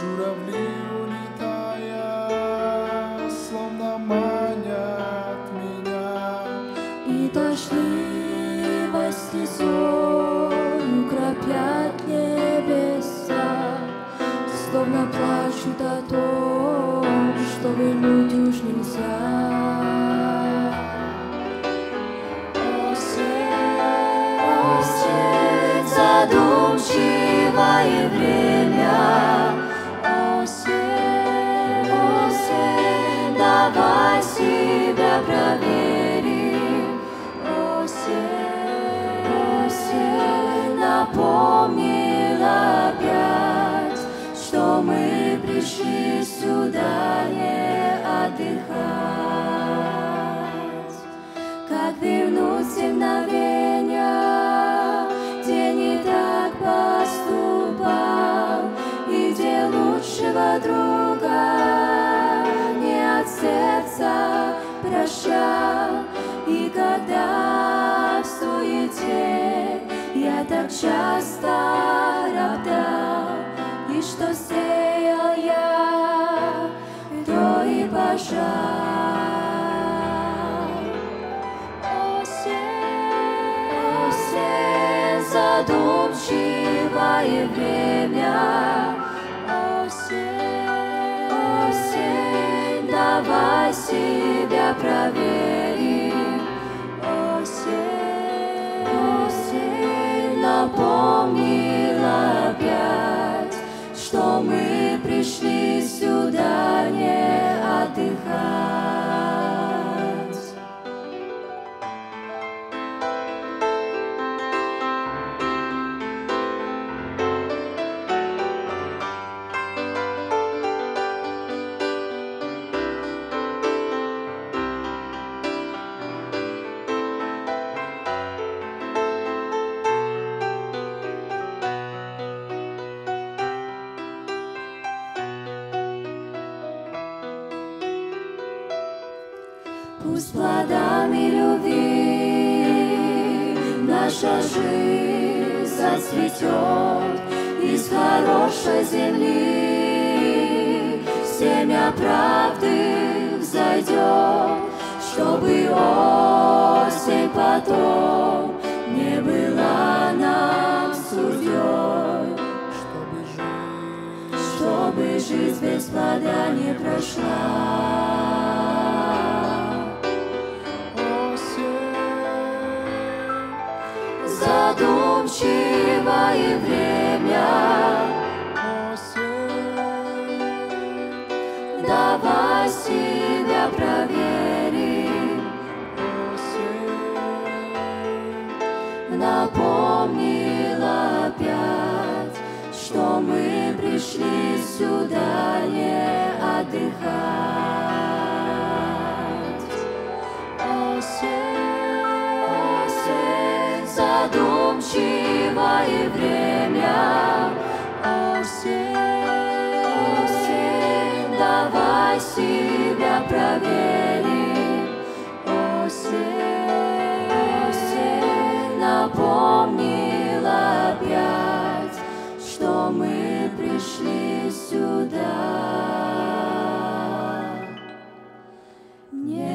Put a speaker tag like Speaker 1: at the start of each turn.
Speaker 1: журавли улетая, словно манят меня. И дождливости солью кропят небеса, словно плачут о том, что вернуть уж нельзя. задумчивое время. Давай себя проверим. Осень, осень, напомнил опять, что мы пришли сюда не отдыхать. Как вернуть все мгновения, где не так поступал, и где лучшего друга прощал. И когда в суете я так часто роптал, и что сеял я, то и пожал. Осень, осень, задумчивое время. Осень, осень, давай себя проверим. Пусть плодами любви наша жизнь зацветет из хорошей земли. Семя правды взойдет, чтобы осень потом не была нам судьей. Чтобы жизнь без плода не прошла. Задумчивое время. Давай себя проверим. Напомнил опять, что мы пришли сюда не отдыхать. Осень, задумчивое время. Осень, осень, давай себя проверим. Осень, осень, напомнил опять, что мы пришли сюда не